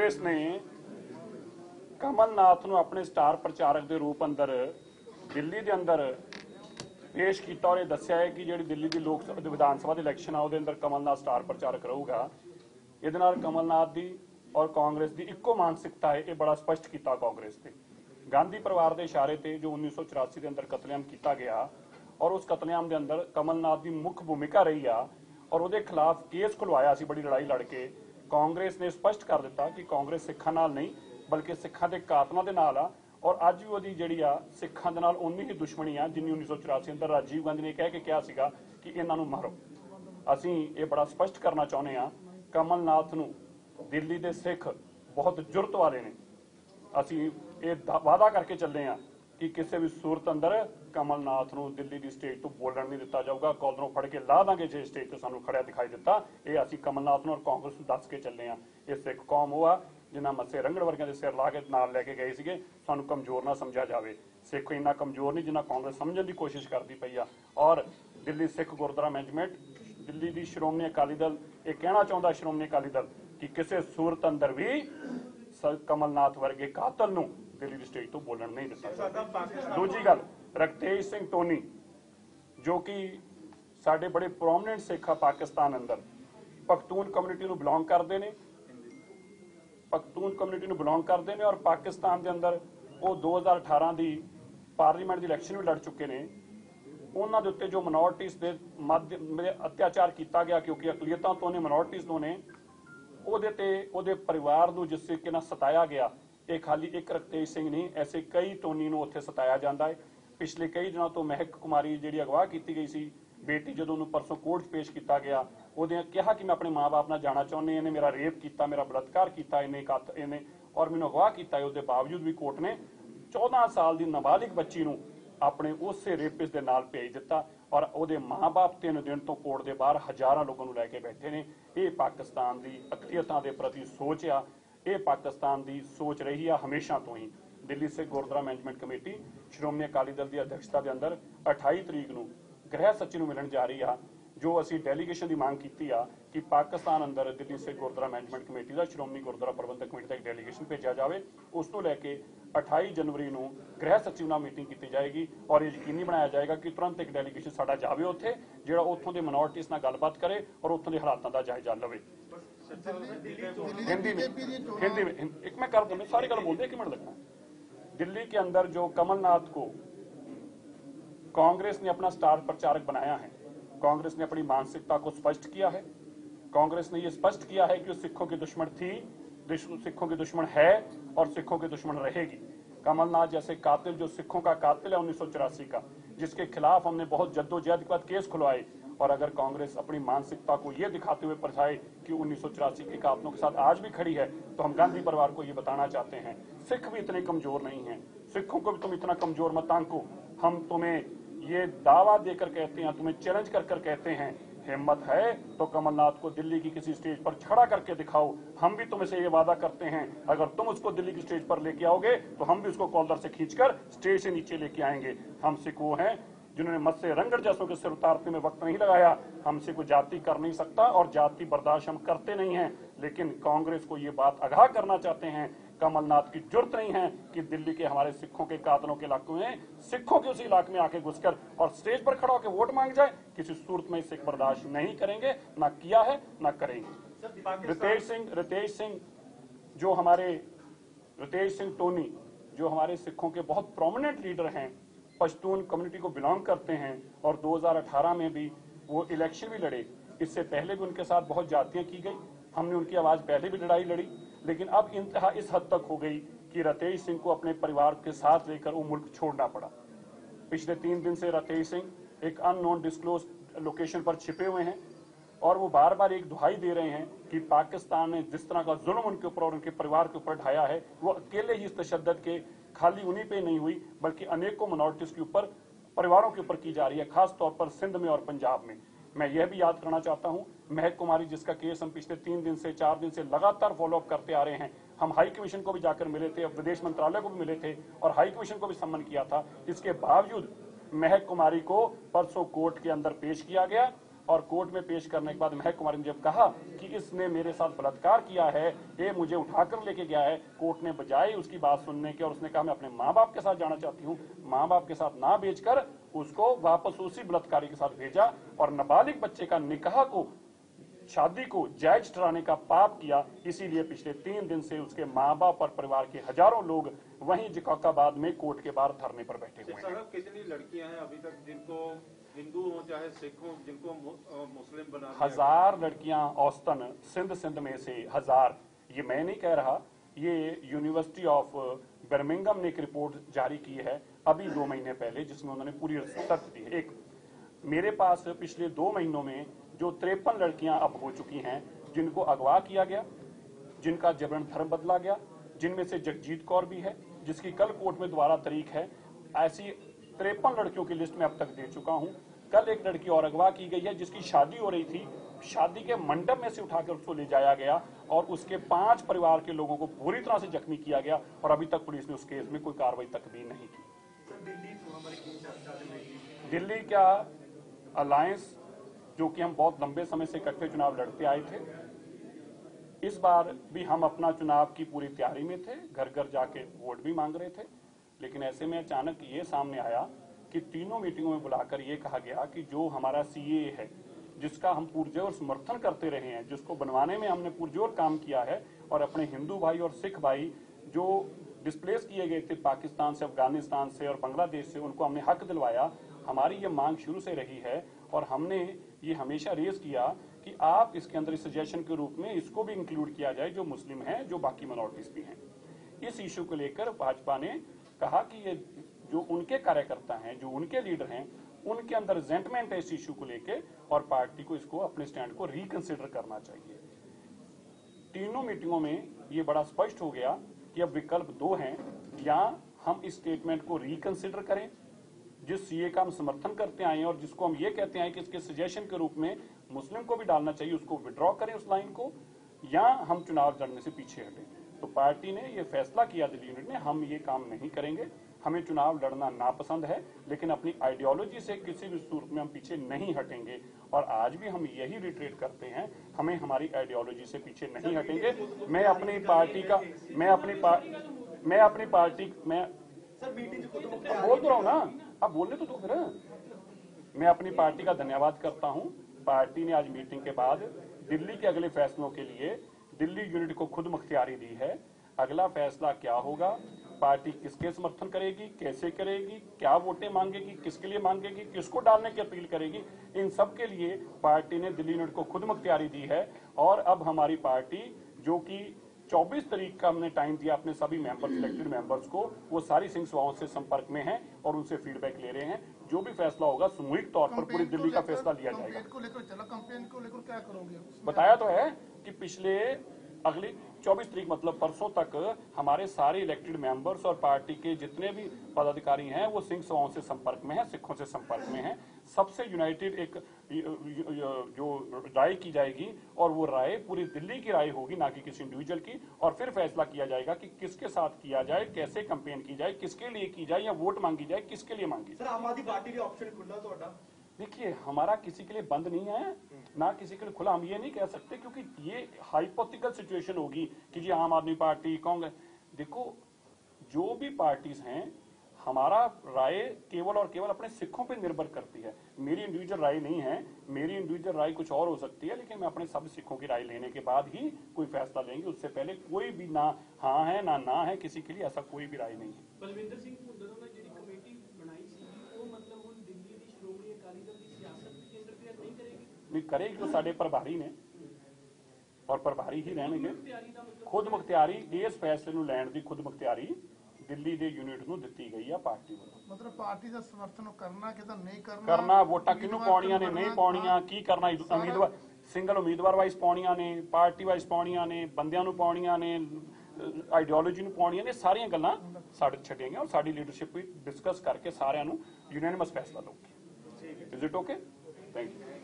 ਕਾਂਗਰਸ ਨੇ ਕਮਲਨਾਥ ਨੂੰ ਆਪਣੇ ਸਟਾਰ ਪ੍ਰਚਾਰਕ ਦੇ ਰੂਪ ਅੰਦਰ ਦਿੱਲੀ ਦੇ ਅੰਦਰ ਪੇਸ਼ ਕੀਤਾ ਔਰ ਇਹ ਦੱਸਿਆ ਹੈ ਕਿ ਜਿਹੜੀ ਦਿੱਲੀ ਦੀ ਲੋਕ ਸਭਾ ਦੀ ਵਿਧਾਨ ਸਭਾ ਦੀ ਇਲੈਕਸ਼ਨ ਆ, ਉਹਦੇ ਅੰਦਰ ਕਮਲਨਾਥ ਸਟਾਰ ਪ੍ਰਚਾਰਕ ਰਹੂਗਾ। ਇਹਦੇ ਨਾਲ ਕਮਲਨਾਥ ਦੀ ਔਰ ਕਾਂਗਰਸ ਦੀ ਇੱਕੋ ਮਾਨਸਿਕਤਾ ਹੈ, ਇਹ ਬੜਾ ਸਪਸ਼ਟ ਕੀਤਾ ਕਾਂਗਰਸ ਤੇ। ਗਾਂਧੀ ਪਰਿਵਾਰ ਦੇ ਇਸ਼ਾਰੇ ਤੇ ਜੋ 1984 ਦੇ ਅੰਦਰ ਕਤਲੇਆਮ ਕੀਤਾ ਗਿਆ ਔਰ ਉਸ ਕਤਲੇਆਮ ਦੇ ਅੰਦਰ ਕਮਲਨਾਥ ਦੀ ਮੁੱਖ ਭੂਮਿਕਾ ਰਹੀ ਆ ਔਰ ਉਹਦੇ ਖਿਲਾਫ ਕੇਸ ਖੁਲਵਾਇਆ ਸੀ, ਬੜੀ ਲੜਾਈ ਲੜ ਕੇ। ਕਾਂਗਰਸ ਨੇ ਸਪਸ਼ਟ ਕਰ ਦਿੱਤਾ ਕਿ ਕਾਂਗਰਸ ਸਿੱਖਾਂ ਨਾਲ ਨਹੀਂ, ਬਲਕਿ ਸਿੱਖਾਂ ਦੇ ਕਾਤਲਾਂ ਦੇ ਨਾਲ ਆ। ਔਰ ਅੱਜ ਵੀ ਉਹਦੀ ਜਿਹੜੀ ਆ, ਸਿੱਖਾਂ ਦੇ ਨਾਲ ਉਨੀ ਹੀ ਦੁਸ਼ਮਣੀ ਆ, ਜਿੰਨੀ 1984 ਅੰਦਰ ਰਾਜੀਵ ਗਾਂਧੀ ਨੇ ਕਹਿ ਕੇ ਕਿਹਾ ਸੀਗਾ ਕਿ ਇਹਨਾਂ ਨੂੰ ਮਾਰੋ। ਅਸੀਂ ਇਹ ਬੜਾ ਸਪਸ਼ਟ ਕਰਨਾ ਚਾਹੁੰਦੇ ਆ ਕਮਲਨਾਥ ਨੂੰ ਦਿੱਲੀ ਦੇ ਸਿੱਖ ਬਹੁਤ ਜੁਰਤ ਵਾਲੇ ਨੇ। ਅਸੀਂ ਇਹ ਵਾਅਦਾ ਕਰਕੇ ਚੱਲੇ ਆ ਕਿ ਕਿਸੇ ਵੀ ਸੂਰਤ ਅੰਦਰ ਕਮਲਨਾਥ ਨੂੰ ਦਿੱਲੀ ਦੀ ਸਟੇਜ ਤੋਂ ਬੋਲਣ ਨਹੀਂ ਦਿੱਤਾ ਜਾਊਗਾ। ਕਾਲਰੋਂ ਫੜ ਕੇ ਲਾ ਦਾਂਗੇ ਜੇ ਸਟੇਜ ਤੇ ਸਾਨੂੰ ਖੜਿਆ ਦਿਖਾਈ ਦਿੱਤਾ। ਇਹ ਅਸੀਂ ਕਮਲਨਾਥ ਨੂੰ ਔਰ ਕਾਂਗਰਸ ਨੂੰ ਦੱਸ ਕੇ ਚੱਲੇ ਆ ਇਹ ਸਿੱਖ ਕੌਮ ਉਹ ਆ, ਜਿਨ੍ਹਾਂ ਮੱਸੇ ਰੰਗੜ ਵਰਗਿਆਂ ਦੇ ਸਿਰ ਲਾ ਕੇ ਨਾਲ ਲੈ ਕੇ ਗਏ ਸੀਗੇ। ਸਾਨੂੰ ਕਮਜ਼ੋਰ ਨਾ ਸਮਝਿਆ ਜਾਵੇ। ਸਿੱਖ ਇੰਨਾ ਕਮਜ਼ੋਰ ਨਹੀਂ ਜਿੰਨਾ ਕਾਂਗਰਸ ਸਮਝਣ ਦੀ ਕੋਸ਼ਿਸ਼ ਕਰਦੀ ਪਈ ਆ। ਔਰ ਦਿੱਲੀ ਸਿੱਖ ਗੁਰਦੁਆਰਾ ਮੈਨੇਜਮੈਂਟ ਦਿੱਲੀ ਦੀ ਸ਼੍ਰੋਮਣੀ ਅਕਾਲੀ ਦਲ, ਇਹ ਕਹਿਣਾ ਚਾਹੁੰਦਾ ਸ਼੍ਰੋਮਣੀ ਅਕਾਲੀ ਦਲ ਕਿ ਕਿਸੇ ਸੂਰਤ ਅੰਦਰ ਵੀ ਕਮਲਨਾਥ ਵਰਗੇ ਕਾਤਲ ਨੂੰ ਦਿੱਲੀ ਦੀ ਸਟੇਜ ਤੋਂ ਬੋਲਣ ਨਹੀਂ ਦਿੱਤਾ ਦੂਜੀ ਗੱਲ ਰਕਤੇਜ ਸਿੰਘ ਟੋਨੀ ਜੋ ਕਿ ਸਾਡੇ ਬੜੇ ਪ੍ਰੋਮਿਨੈਂਟ ਸਿੱਖ ਪਾਕਿਸਤਾਨ ਅੰਦਰ, ਪਖਤੂਨ ਕਮਿਊਨਿਟੀ ਨੂੰ ਬਿਲੋਂਗ ਕਰਦੇ ਨੇ। ਪਖਤੂਨ ਕਮਿਊਨਿਟੀ ਨੂੰ ਬਿਲੋਂਗ ਕਰਦੇ ਨੇ ਔਰ ਪਾਕਿਸਤਾਨ ਦੇ ਅੰਦਰ ਉਹ 2018 ਦੀ ਪਾਰਲੀਮੈਂਟ ਦੀ ਇਲੈਕਸ਼ਨ ਵੀ ਲੜ ਚੁੱਕੇ ਨੇ। ਉਹਨਾਂ ਦੇ ਉੱਤੇ ਜੋ ਮਿਨੋਰਟੀਜ਼ ਦੇ ਮਾਧਿਅਮ ਅਤਿਆਚਾਰ ਕੀਤਾ ਗਿਆ ਕਿਉਂਕਿ ਅਕਲੀਅਤਾਂ ਤੋਂ ਨੇ ਮਿਨੋਰਟੀਜ਼ ਤੋਂ ਨੇ, ਉਹਦੇ ਤੇ ਉਹਦੇ ਪਰਿਵਾਰ ਨੂੰ ਜਿਸ ਤਰੀਕੇ ਨਾਲ ਸਤਾਇਆ ਗਿਆ ਇਹ ਖਾਲੀ ਇੱਕ ਰਕਤੇਜ ਸਿੰਘ ਨਹੀਂ, ਐਸੇ ਕਈ ਟੋਨੀ ਨੂੰ ਉੱਥੇ ਸਤਾਇਆ ਜਾਂਦਾ ਹੈ। ਪਿਛਲੇ ਕਈ ਦਿਨਾਂ ਤੋਂ ਮਹਿਕ ਕੁਮਾਰੀ ਜਿਹੜੀ ਅਗਵਾ ਕੀਤੀ ਗਈ ਸੀ, ਬੇਟੀ ਜਦੋਂ ਉਹਨੂੰ ਪਰਸੋਂ ਕੋਰਟ 'ਚ ਪੇਸ਼ ਕੀਤਾ ਗਿਆ ਉਹਦੇ ਕਿਹਾ ਕਿ ਮੈਂ ਆਪਣੇ ਮਾਪੇ ਨਾਲ ਜਾਣਾ ਚਾਹੁੰਦੀ, ਇਹਨੇ ਮੇਰਾ ਰੇਪ ਕੀਤਾ, ਮੇਰਾ ਬਲਾਤਕਾਰ ਕੀਤਾ, ਇਹਨੇ ਕੱਤ ਇਹਨੇ ਔਰ ਮੈਨੂੰ ਅਗਵਾ ਕੀਤਾ ਉਹਦੇ ਬਾਵਜੂਦ ਵੀ ਕੋਰਟ ਨੇ 14 ਸਾਲ ਦੀ ਨਾਬਾਲਿਗ ਬੱਚੀ ਨੂੰ ਆਪਣੇ ਉਸੇ ਰੇਪਿਸ ਦੇ ਨਾਲ ਭੇਜ ਦਿੱਤਾ ਔਰ ਉਹਦੇ ਮਾਪੇ ਤਿੰਨ ਦਿਨ ਤੋਂ ਕੋਰਟ ਦੇ ਬਾਹਰ ਹਜ਼ਾਰਾਂ ਲੋਕਾਂ ਨੂੰ ਲੈ ਕੇ ਬੈਠੇ ਨੇ। ਇਹ ਪਾਕਿਸਤਾਨ ਦੀ ਅਕਲੀਅਤਾਂ ਦੇ ਪ੍ਰਤੀ ਸੋਚ ਆ। ਇਹ ਪਾਕਿਸਤਾਨ ਦੀ ਸੋਚ ਰਹੀ ਆ ਹਮੇਸ਼ਾ ਤੋਂ ਹੀ। ਦਿੱਲੀ ਸਿੱਖ ਗੁਰਦੁਆਰਾ ਮੈਨੇਜਮੈਂਟ ਕਮੇਟੀ, ਸ਼੍ਰੋਮਣੀ ਅਕਾਲੀ ਦਲ ਦੀ ਅਧਿਕਸ਼ਤਾ ਦੇ ਅੰਦਰ 28 ਤਰੀਕ ਨੂੰ ਗ੍ਰਹਿ ਸਚਿਵ ਨੂੰ ਮਿਲਣ ਜਾ ਰਹੀ ਆ, ਜੋ ਅਸੀਂ ਡੈਲੀਗੇਸ਼ਨ ਦੀ ਮੰਗ ਕੀਤੀ ਆ ਕਿ ਪਾਕਿਸਤਾਨ ਅੰਦਰ ਦਿੱਲੀ ਸਿੱਖ ਗੁਰਦੁਆਰਾ ਮੈਨੇਜਮੈਂਟ ਕਮੇਟੀ ਦਾ ਸ਼੍ਰੋਮਣੀ ਗੁਰਦੁਆਰਾ ਪ੍ਰਬੰਧਕ ਕਮੇਟੀ ਦਾ ਇੱਕ ਡੈਲੀਗੇਸ਼ਨ ਭੇਜਿਆ ਜਾਵੇ। ਉਸ ਨੂੰ ਲੈ ਕੇ 28 ਜਨਵਰੀ ਨੂੰ ਗ੍ਰਹਿ ਸਚਿਵ ਨਾਲ ਮੀਟਿੰਗ ਕੀਤੀ ਜਾਏਗੀ ਔਰ ਇਹ ਯਕੀਨੀ ਬਣਾਇਆ ਜਾਏਗਾ ਕਿ ਤੁਰੰਤ ਇੱਕ ਡੈਲੀਗੇਸ਼ਨ ਸਾਡਾ ਜਾਵੇ ਉੱਥੇ, ਜਿਹੜਾ ਉੱਥੋਂ ਦੇ ਮਿਨੋਰਟੀਜ਼ ਨਾਲ ਗੱਲਬਾਤ ਕਰੇ ਔਰ ਉੱਥੋਂ ਦੇ ਹਾਲਾਤਾਂ ਦਾ ਜਾਇਜ਼ਾ ਲਵੇ। हिंदी में हिंदी में एक मैं कर दूँ मैं सारी गल बोल दे एक मिनट लगना दिल्ली के अंदर जो कमलनाथ को कांग्रेस ने अपना स्टार प्रचारक बनाया है कांग्रेस ने अपनी मानसिकता को स्पष्ट किया है कांग्रेस ने यह स्पष्ट किया है कि वो सिखों की दुश्मन थी सिखों की दुश्मन है और सिखों की दुश्मन रहेगी। कमलनाथ जैसे कातिल जो सिखों का कातिल है उन्नीस सौ चौरासी का जिसके खिलाफ हमने बहुत जद्दोजहद के बाद केस खुलवाए और अगर कांग्रेस अपनी मानसिकता को ये दिखाते हुए परछाई कि उन्नीस सौ चौरासी के कातलों के साथ आज भी खड़ी है तो हम गांधी परिवार को ये बताना चाहते हैं, सिख भी इतने कमज़ोर नहीं है। सिखों को भी तुम इतना कमज़ोर मत आंको। हम तुम्हें ये दावा देकर कहते हैं तुम्हें चैलेंज कर कर कहते हैं, हिम्मत है तो कमलनाथ को दिल्ली की किसी स्टेज पर खड़ा करके दिखाओ। हम भी तुमसे ये वादा करते हैं, अगर तुम उसको दिल्ली की स्टेज पर लेके आओगे तो हम भी उसको कॉलर से खींचकर स्टेज से नीचे लेके आएँगे। हम सिख वो हैं जिन्होंने मत से रंगड़ जैसों के सिर उतारने में वक्त नहीं लगाया हमसे कोई जाति कर नहीं सकता और जाति बर्दाश्त हम करते नहीं हैं। लेकिन कांग्रेस को ये बात आगाह करना चाहते हैं कमलनाथ की ज़रूरत नहीं है कि दिल्ली के हमारे सिखों के कातलों के इलाकों में सिखों के उसी इलाके में आके घुसकर और स्टेज पर खड़ा होकर वोट मांग जाए। किसी सूरत में सिख बर्दाश्त नहीं करेंगे ना किया है ना करेंगे। रितेश सिंह रितेश सिंह जो हमारे रितेश सिंह टोनी जो हमारे सिखों के बहुत प्रोमिनेंट लीडर हैं पश्तून कम्युनिटी को बिलोंग करते हैं और 2018 में भी वो इलेक्शन भी लड़े। इससे पहले भी उनके साथ बहुत जातियाँ की गई। हमने उनकी आवाज़ पहले भी लड़ाई लड़ी, लेकिन अब इंतहा इस हद तक हो गई कि रतेश सिंह को अपने परिवार के साथ लेकर वो मुल्क छोड़ना पड़ा। पिछले तीन दिन से रतेश सिंह एक अननोन डिस्क्लोज लोकेशन पर छिपे हुए हैं और वो बार बार एक दुहाई दे रहे हैं कि पाकिस्तान ने जिस तरह का जुल्म उनके ऊपर और उनके परिवार के ऊपर ढाया है, वो अकेले ही इस तशद के खाली उन्हीं पे नहीं हुई, बल्कि अनेकों मिनोरिटीज के ऊपर, परिवारों के ऊपर की जा रही है खास तौर पर सिंध में और पंजाब में। मैं यह भी याद करना चाहता हूँ, महक कुमारी जिसका केस हम पिछले तीन दिन से, चार दिन से लगातार फॉलोअप करते आ रहे हैं, हम हाई कमीशन को भी जाकर मिले थे विदेश मंत्रालय को भी मिले थे, और हाई कमीशन को भी सम्मन किया था। इसके बावजूद महक कुमारी को परसों कोर्ट के अंदर पेश किया गया और कोर्ट में पेश करने के बाद महक कुमारी ने जब कहा कि इसने मेरे साथ बलात्कार किया है, ये मुझे उठाकर लेके गया है, कोर्ट ने बजाय उसकी बात सुनने के और उसने कहा, मैं अपने माँ बाप के साथ जाना चाहती हूँ। माँ बाप के साथ ना भेजकर उसको वापस उसी बलात्कारी के साथ भेजा और नाबालिग बच्चे का निकाह को, शादी को जायज़ ठहराने का पाप किया। इसीलिए पिछले तीन दिन से उसके माँ बाप और परिवार के हज़ारों लोग वहीं जिकौकाबाद में कोर्ट के बाहर धरने पर बैठे हुए हैं। कितनी लड़कियाँ हैं अभी तक जिनको हिंदू हो चाहे सिख हो, जिनको मुस्लिम बना हज़ार लड़कियाँ औसतन, सिंध सिंध में से हज़ार। ये मैं नहीं कह रहा, ये यूनिवर्सिटी ऑफ़ बर्मिंगम ने एक रिपोर्ट जारी की है, अभी दो महीने पहले, जिसमें उन्होंने पूरी तथ्य दी। है एक, मेरे पास पिछले दो महीनों में जो तिरपन लड़कियाँ अब हो चुकी हैं, जिनको अगवा किया गया, जिनका जबरन धर्म बदला गया, जिनमें से जगजीत कौर भी है, जिसकी कल कोर्ट में दोबारा तारीख है, ऐसी तिरपन लड़कियों की लिस्ट में अब तक दे चुका हूँ। कल एक लड़की और अगवा की गई है, जिसकी शादी हो रही थी। शादी के मंडप में से उठाकर उसको ले जाया गया और उसके पाँच परिवार के लोगों को बुरी तरह से जख्मी किया गया और अभी तक पुलिस ने उस केस में कोई कार्रवाई तक भी नहीं की। दिल्ली का अलायंस, जो कि हम बहुत लंबे समय से इकट्ठे चुनाव लड़ते आए थे, इस बार भी हम अपना चुनाव की पूरी तैयारी में थे घर घर जाके वोट भी मांग रहे थे। लेकिन ऐसे में अचानक ये सामने आया कि तीनों मीटिंगों में बुलाकर ये कहा गया कि जो हमारा सीए है, जिसका हम पुरजोर समर्थन करते रहे हैं, जिसको बनवाने में हमने पुरजोर काम किया है, और अपने हिंदू भाई और सिख भाई जो डिस्प्लेस किए गए थे पाकिस्तान से, अफ़गानिस्तान से और बांग्लादेश से, उनको हमने हक दिलवाया। हमारी ये मांग शुरू से रही है और हमने ये हमेशा रेज किया कि आप इसके अंदर इस सजेशन के रूप में इसको भी इंक्लूड किया जाए, जो मुस्लिम हैं, जो बाकी माइनॉरिटीज भी हैं। इस इशू को लेकर भाजपा ने कहा कि ये जो उनके कार्यकर्ता हैं, जो उनके लीडर हैं, उनके अंदर रिजेंटमेंट है इस इश्यू को लेके और पार्टी को इसको अपने स्टैंड को रिकंसिडर करना चाहिए। तीनों मीटिंगों में ये बड़ा स्पष्ट हो गया कि अब विकल्प दो हैं, या हम इस स्टेटमेंट को रिकंसिडर करें, जिस सीए का हम समर्थन करते आए और जिसको हम ये कहते हैं कि इसके सजेशन के रूप में मुस्लिम को भी डालना चाहिए, उसको विड्रॉ करें उस लाइन को, या हम चुनाव लड़ने से पीछे हटें। तो पार्टी ने ये फैसला किया दिल्ली यूनिट ने हम ये काम नहीं करेंगे हमें चुनाव लड़ना नापसंद है लेकिन अपनी आइडियोलॉजी से किसी भी सूरत में हम पीछे नहीं हटेंगे। और आज भी हम यही रिट्रेट करते हैं हमें हमारी आइडियोलॉजी से पीछे नहीं हटेंगे। मैं अपनी पार्टी का मैं अपनी मैं अपनी पार्टी मैं बोल तो रहा हूँ ना। अब बोलने तो दो फिर। मैं अपनी पार्टी का धन्यवाद करता हूँ। पार्टी ने आज मीटिंग के बाद दिल्ली के अगले फैसलों के लिए दिल्ली यूनिट को खुद मुख्तियारी दी है। अगला फैसला क्या होगा? पार्टी किसके समर्थन करेगी? कैसे करेगी? क्या वोटें मांगेगी? किसके लिए मांगेगी? किसको डालने की अपील करेगी? इन सब के लिए पार्टी ने दिल्ली यूनिट को खुद मुख्तियारी दी है। और अब हमारी पार्टी जो कि 24 तारीख का हमने टाइम दिया अपने सभी मेंबर्स इलेक्टेड मेंबर्स को वो सारी सिंह सभाओं से संपर्क में हैं और उनसे फीडबैक ले रहे हैं। जो भी फैसला होगा सामूहिक तौर पर पूरी दिल्ली का फैसला लिया जाएगा। को लेकर चला कंपेन को लेकर क्या करोगे बताया तो है। कि पिछले अगली 24 तारीख मतलब परसों तक हमारे सारे इलेक्टेड मेंबर्स और पार्टी के जितने भी पदाधिकारी हैं, वो सिंह सभाओं से संपर्क में हैं, सिखों से संपर्क में हैं। सबसे यूनाइटेड एक जो राय की जाएगी और वो राय पूरी दिल्ली की राय होगी, ना कि किसी इंडिविजुअल की। और फिर फैसला किया जाएगा कि किसके साथ किया जाए, कैसे कंपेन की जाए, किसके लिए की जाए या वोट मांगी जाए, किसके लिए मांगी जाए। आम आदमी पार्टी का ऑप्शन खुला देखिए, हमारा किसी के लिए बंद नहीं है, ना किसी के लिए खुला। हम ये नहीं कह सकते क्योंकि ये हाइपोथिकल सिचुएशन होगी कि जी आम आदमी पार्टी, कांग्रेस। देखो, जो भी पार्टीज़ हैं, हमारा राय केवल और केवल अपने सिखों पर निर्भर करती है। मेरी इंडिविजुअल राय नहीं है, मेरी इंडिविजुअल राय कुछ और हो सकती है, लेकिन मैं अपने सब सिखों की राय लेने के बाद ही कोई फैसला लेंगे। उससे पहले कोई भी ना हाँ है, ना ना है, किसी के लिए ऐसा कोई भी राय नहीं है। बलविंदर सिंह ਕਰੇਗੀ ਕਰੇਗੀ ਤਾਂ ਸਾਡੇ ਪ੍ਰਭਾਰੀ ਨੇ ਔਰ ਪ੍ਰਭਾਰੀ ਹੀ ਰਹਿਣਗੇ। ਖੁਦ ਮੁਖਤਿਆਰੀ ਇਸ ਫੈਸਲੇ ਨੂੰ ਲੈਣ ਦੀ ਖੁਦ ਮੁਖਤਿਆਰੀ ਦਿੱਲੀ ਦੇ ਯੂਨਿਟ ਨੂੰ ਦਿੱਤੀ ਗਈ ਆ ਪਾਰਟੀ ਵੱਲੋਂ। ਮਤਲਬ ਪਾਰਟੀ ਦਾ ਸਮਰਥਨ ਕਰਨਾ ਕਿ ਤਾਂ ਨਹੀਂ ਕਰਨਾ ਕਰਨਾ ਵੋਟਾਂ ਕਿਹਨੂੰ ਪਾਉਣੀਆਂ ਨੇ ਨਹੀਂ ਪਾਉਣੀਆਂ ਕੀ ਕਰਨਾ ਉਮੀਦਵਾਰ ਸਿੰਗਲ ਉਮੀਦਵਾਰ ਵਾਈਜ਼ ਪਾਉਣੀਆਂ ਨੇ ਪਾਰਟੀ ਵਾਈਜ਼ ਪਾਉਣੀਆਂ ਨੇ ਬੰਦਿਆਂ ਨੂੰ ਪਾਉਣੀਆਂ ਨੇ ਆਈਡੀਓਲੋਜੀ ਨੂੰ ਪਾਉਣੀਆਂ ਨੇ ਸਾਰੀਆਂ ਗੱਲਾਂ ਸਾਡੇ ਛੱਡੀਆਂ ਔਰ ਸਾਡੀ ਲੀਡਰਸ਼ਿਪ ਵੀ ਡਿਸਕਸ ਕਰਕੇ ਸਾਰਿਆਂ ਨੂੰ ਯੂਨੈਨਿਮਸ ਫੈਸਲਾ ਲਊਗੀ is it okay thank you